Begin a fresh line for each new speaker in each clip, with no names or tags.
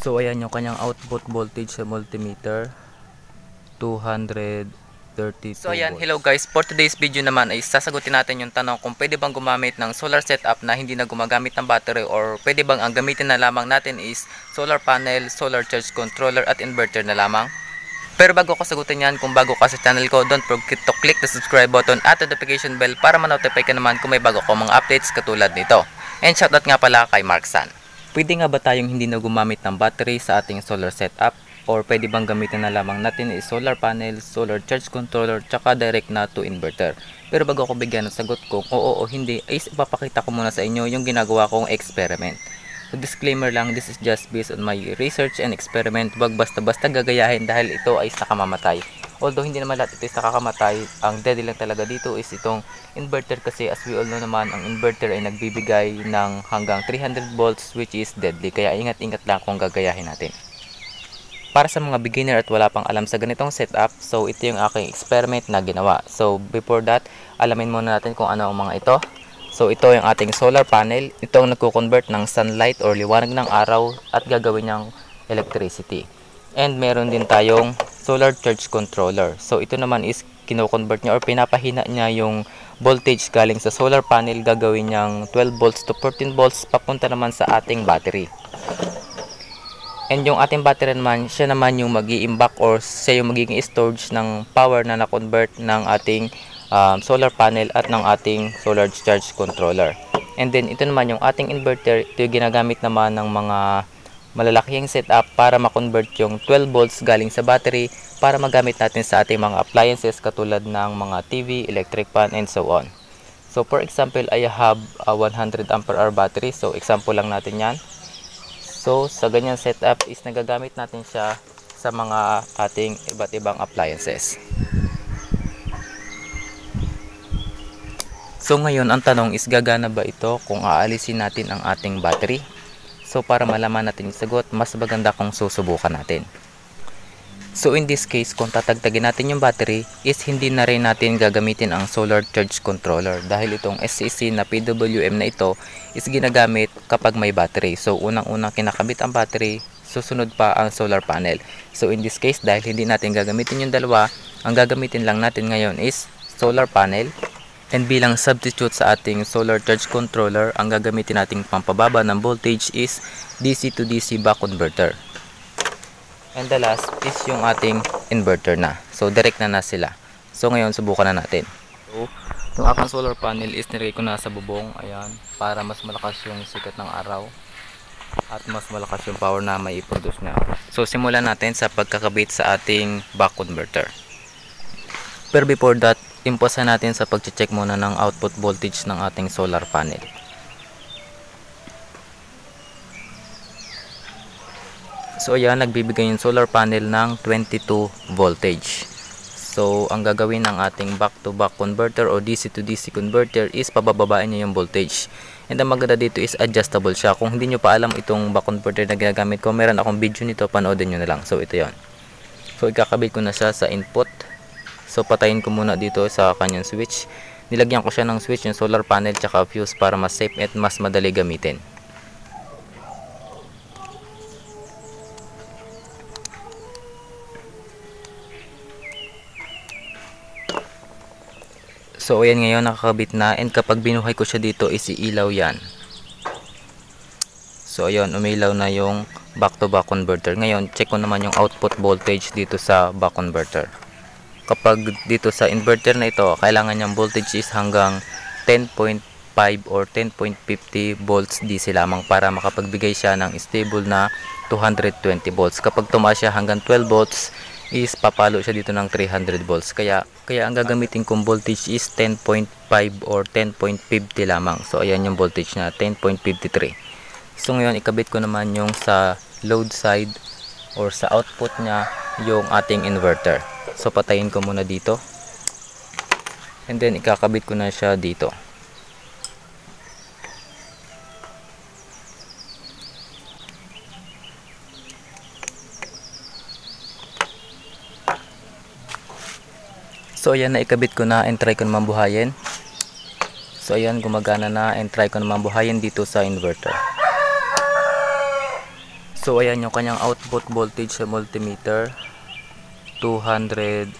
So ayan yung kanyang output voltage sa multimeter 232
So ayan,
volts.
hello guys. For today's video naman ay sasagutin natin yung tanong kung pwede bang gumamit ng solar setup na hindi na gumagamit ng battery or pwede bang ang gamitin na lamang natin is solar panel, solar charge controller at inverter na lamang. Pero bago ko sagutin yan, kung bago ka sa channel ko, don't forget to click the subscribe button at the notification bell para ma-notify ka naman kung may bago ko mga updates katulad nito. And shoutout nga pala kay Mark San. Pwede nga ba tayong hindi na gumamit ng battery sa ating solar setup? Or pwede bang gamitin na lamang natin is solar panel, solar charge controller, tsaka direct na to inverter? Pero bago ko bigyan ng sagot kung oo o hindi, ay ipapakita ko muna sa inyo yung ginagawa kong experiment. So disclaimer lang, this is just based on my research and experiment. Wag basta-basta gagayahin dahil ito ay nakamamatay. Although hindi naman lahat ito is nakakamatay, ang deadly lang talaga dito is itong inverter kasi as we all know naman, ang inverter ay nagbibigay ng hanggang 300 volts which is deadly. Kaya ingat-ingat lang kung gagayahin natin. Para sa mga beginner at wala pang alam sa ganitong setup, so ito yung aking experiment na ginawa. So before that, alamin muna natin kung ano ang mga ito. So ito yung ating solar panel. Ito ang nagko-convert ng sunlight or liwanag ng araw at gagawin niyang electricity. And meron din tayong solar charge controller. So ito naman is kino-convert niya or pinapahina niya yung voltage galing sa solar panel gagawin niyang 12 volts to 14 volts papunta naman sa ating battery. And yung ating battery naman, siya naman yung mag iimbak or siya yung magiging storage ng power na na-convert ng ating um, solar panel at ng ating solar charge controller. And then ito naman yung ating inverter, ito yung ginagamit naman ng mga malalaking setup para ma-convert yung 12 volts galing sa battery para magamit natin sa ating mga appliances katulad ng mga TV, electric fan, and so on. So for example, I have a 100 ampere hour battery. So example lang natin yan. So sa ganyan setup is nagagamit natin siya sa mga ating iba't ibang appliances. So ngayon ang tanong is gagana ba ito kung aalisin natin ang ating battery? So para malaman natin yung sagot, mas maganda kung susubukan natin. So in this case, kung tatagtagin natin yung battery, is hindi na rin natin gagamitin ang solar charge controller dahil itong SCC na PWM na ito is ginagamit kapag may battery. So unang-unang kinakabit ang battery, susunod pa ang solar panel. So in this case, dahil hindi natin gagamitin yung dalawa, ang gagamitin lang natin ngayon is solar panel And bilang substitute sa ating solar charge controller, ang gagamitin nating pampababa ng voltage is DC to DC back converter. And the last is yung ating inverter na. So direct na na sila. So ngayon subukan na natin. So, yung aking solar panel is nilagay ko na sa bubong, ayan, para mas malakas yung sikat ng araw at mas malakas yung power na may i-produce niya. So simulan natin sa pagkakabit sa ating back converter. Pero before that, imposa natin sa pag-check muna ng output voltage ng ating solar panel. So ayan, nagbibigay yung solar panel ng 22 voltage. So ang gagawin ng ating back-to-back -back converter o DC to DC converter is pabababain niya yung voltage. And ang maganda dito is adjustable siya. Kung hindi nyo pa alam itong back converter na ginagamit ko, meron akong video nito, panoodin nyo na lang. So ito yon. So ikakabit ko na siya sa input. So patayin ko muna dito sa kanyang switch. Nilagyan ko siya ng switch yung solar panel tsaka fuse para mas safe at mas madali gamitin. So ayan ngayon nakakabit na and kapag binuhay ko siya dito is iilaw yan. So ayun umilaw na yung back to back converter. Ngayon check ko naman yung output voltage dito sa back converter kapag dito sa inverter na ito, kailangan niyang voltage is hanggang 10.5 or 10.50 volts DC lamang para makapagbigay siya ng stable na 220 volts. Kapag tumaas siya hanggang 12 volts, is papalo siya dito ng 300 volts. Kaya, kaya ang gagamitin kong voltage is 10.5 or 10.50 lamang. So, ayan yung voltage na 10.53. So, ngayon, ikabit ko naman yung sa load side or sa output niya yung ating inverter. So patayin ko muna dito. And then ikakabit ko na siya dito. So ayan na ikabit ko na and try ko naman buhayin. So ayan gumagana na and try ko naman buhayin dito sa inverter. So
ayan yung kanyang output voltage sa multimeter 232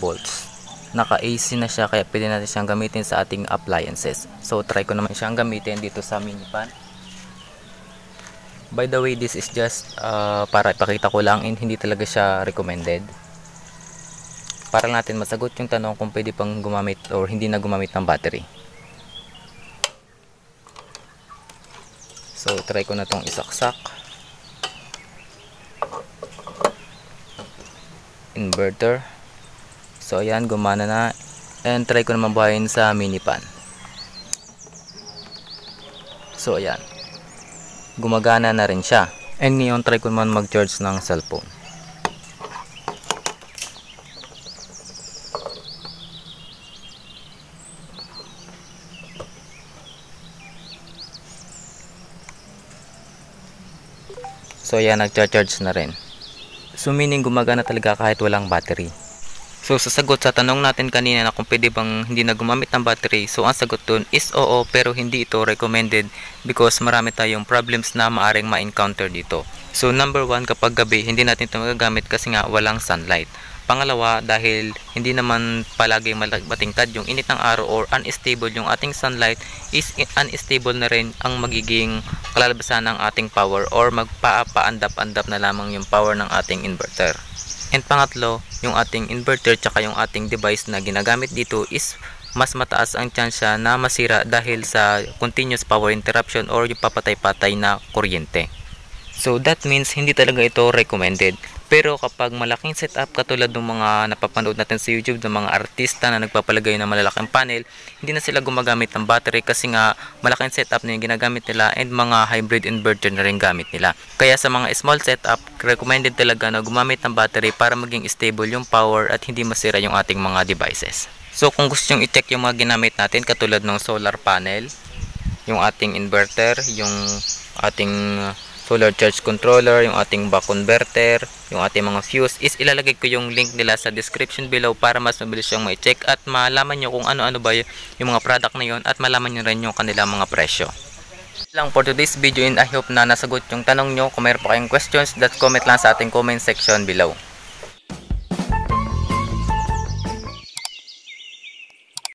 volts. Naka AC na siya kaya pwede natin siyang gamitin sa ating appliances. So try ko naman siyang gamitin dito sa mini pan. By the way, this is just uh, para ipakita ko lang and hindi talaga siya recommended. Para natin masagot yung tanong kung pwede pang gumamit or hindi na gumamit ng battery. So try ko na tong isaksak. Inverter. So ayan gumana na. And try ko naman buhayin sa mini pan. So ayan. Gumagana na rin siya. And ngayon try ko naman mag charge ng cellphone. So ayan nag charge na rin So meaning gumagana talaga kahit walang battery. So sa sagot sa tanong natin kanina na kung pwede bang hindi na gumamit ng battery, so ang sagot dun is oo pero hindi ito recommended because marami tayong problems na maaring ma-encounter dito. So number one kapag gabi hindi natin ito magagamit kasi nga walang sunlight. Pangalawa, dahil hindi naman palagi matingkad yung init ng araw or unstable yung ating sunlight, is unstable na rin ang magiging kalalabasan ng ating power or magpapaandap-andap na lamang yung power ng ating inverter. And pangatlo, yung ating inverter tsaka yung ating device na ginagamit dito is mas mataas ang tsansya na masira dahil sa continuous power interruption or yung papatay-patay na kuryente. So that means hindi talaga ito recommended. Pero kapag malaking setup katulad ng mga napapanood natin sa YouTube ng mga artista na nagpapalagay ng malalaking panel, hindi na sila gumagamit ng battery kasi nga malaking setup na yung ginagamit nila and mga hybrid inverter na rin gamit nila. Kaya sa mga small setup, recommended talaga na gumamit ng battery para maging stable yung power at hindi masira yung ating mga devices. So kung gusto nyo i-check yung mga ginamit natin katulad ng solar panel, yung ating inverter, yung ating solar charge controller, yung ating back converter, yung ating mga fuse, is ilalagay ko yung link nila sa description below para mas mabilis yung ma-check at malaman nyo kung ano-ano ba yung mga product na yun at malaman nyo rin yung kanilang mga presyo. lang for today's video and I hope na nasagot yung tanong nyo. Kung mayroon pa kayong questions, that comment lang sa ating comment section below.